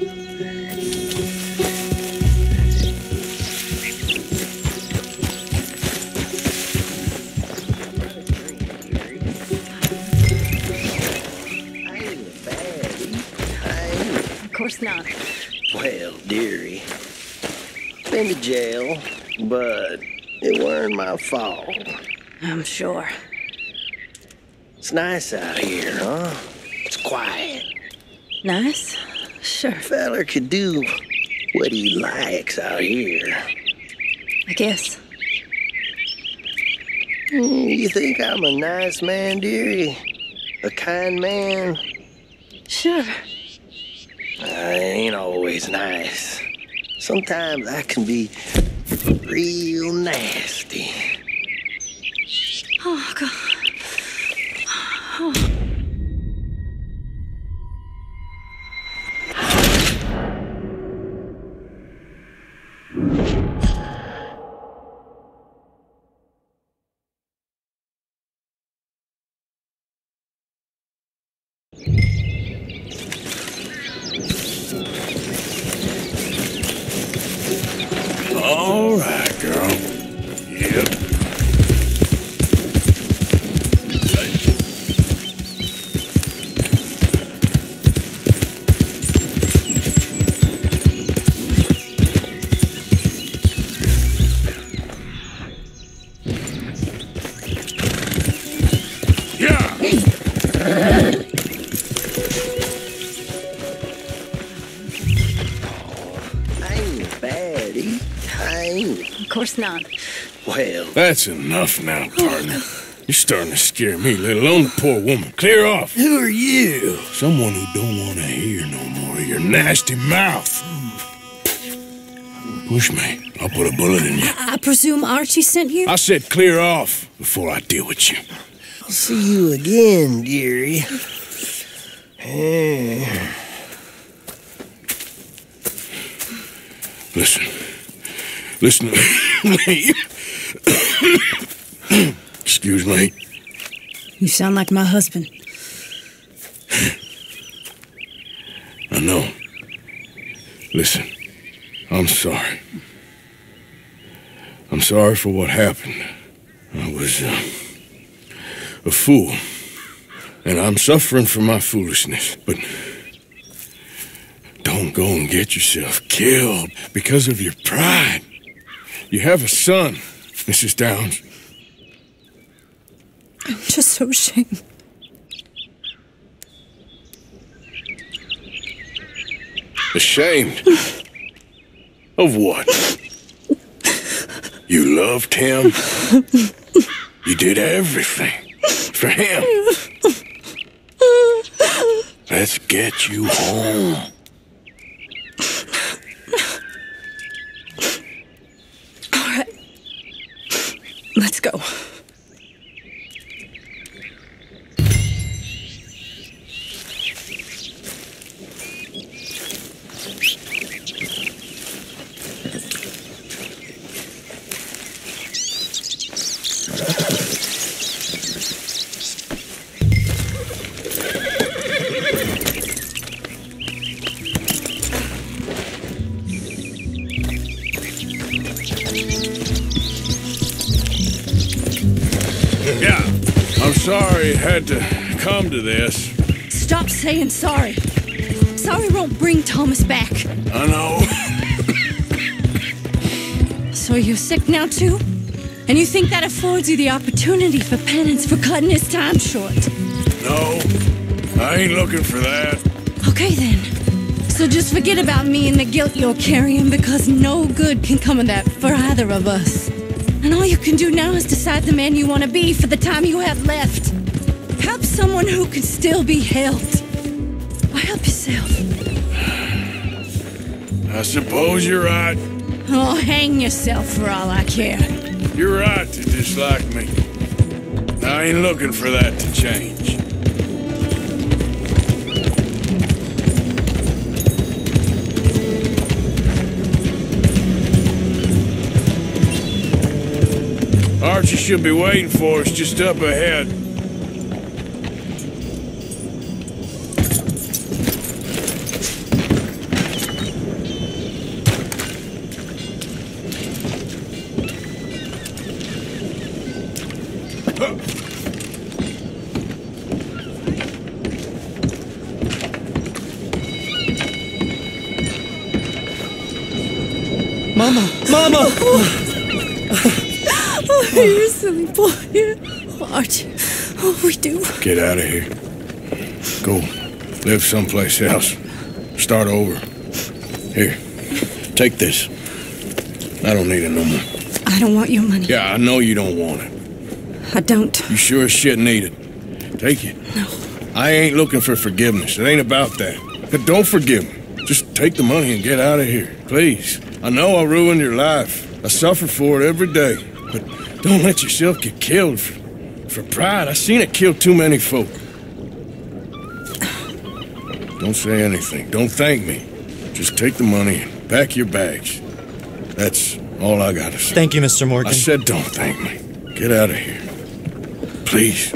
Of course not. Well, dearie, been to jail, but it weren't my fault. I'm sure. It's nice out here, huh? It's quiet. Nice? Sure, Feller could do what he likes out here. I guess. Mm, You think I'm a nice man, dearie? A kind man? Sure. I ain't always nice. Sometimes I can be real nasty. Oh, God. Baddie. I ain't. Of course not. Well, That's enough now, partner. You're starting to scare me, let alone the poor woman. Clear off. who are you? Someone who don't want to hear no more of your nasty mouth. Push me. I'll put a bullet in you. I presume Archie sent you? I said clear off before I deal with you. I'll see you again, dearie. Listen. Listen to me. Excuse me. You sound like my husband. I know. Listen, I'm sorry. I'm sorry for what happened. I was uh, a fool. And I'm suffering for my foolishness. But don't go and get yourself killed because of your pride. You have a son, Mrs. Downes. I'm just so ashamed. Ashamed? of what? You loved him? You did everything for him. Let's get you home. Let's go. Sorry it had to come to this. Stop saying sorry. Sorry won't bring Thomas back. I know. So you're sick now, too? And you think that affords you the opportunity for penance for cutting his time short? No, I ain't looking for that. Okay, then. So just forget about me and the guilt you're carrying because no good can come of that for either of us. And all you can do now is decide the man you want to be for the time you have left. Help someone who can still be helped. Or help yourself. I suppose you're right. Oh, hang yourself for all I care. You're right to dislike me. I ain't looking for that to change. Archie should be waiting for us just up ahead. Mama! Mama! You're a silly boy. Archie. Oh, we do. Get out of here. Go live someplace else. Start over. Here, take this. I don't need it no more. I don't want your money. Yeah, I know you don't want it. I don't. You sure as shit need it. Take it. No. I ain't looking for forgiveness. It ain't about that. But don't forgive me. Just take the money and get out of here. Please. I know I ruined your life. I suffer for it every day. But don't let yourself get killed for, for pride. I've seen it kill too many folk. Don't say anything. Don't thank me. Just take the money and pack your bags. That's all I gotta say. Thank you, Mr. Morgan. I said don't thank me. Get out of here. Please.